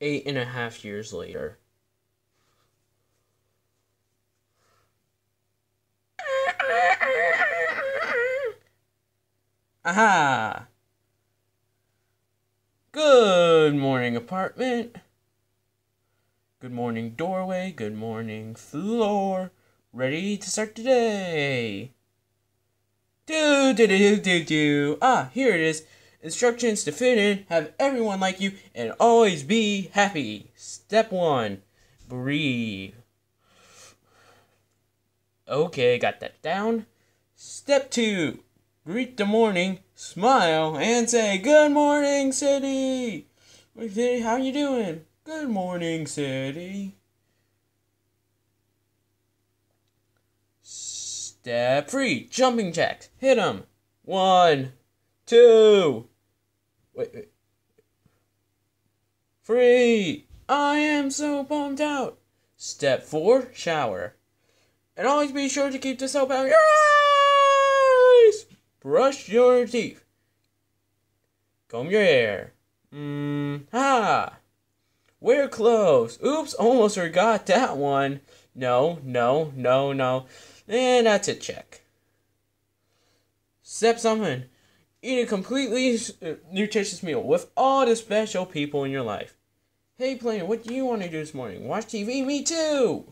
eight and a half years later. Aha! Good morning, apartment. Good morning, doorway. Good morning, floor. Ready to start today. Do do do do do. Ah, here it is. Instructions to fit in, have everyone like you, and always be happy. Step one, breathe. Okay, got that down. Step two, greet the morning, smile, and say, Good morning, city! City, how you doing? Good morning, city. Step three, jumping jacks. Hit 'em. One, two, wait, wait. Three. I am so pumped out. Step four, shower. And always be sure to keep the soap out of your eyes. Brush your teeth. Comb your hair. Mmm, ha. Wear clothes. Oops, almost forgot that one. No, no, no, no. And that's a check. Step seven. Eat a completely uh, nutritious meal with all the special people in your life. Hey, Planty, what do you want to do this morning? Watch TV? Me too!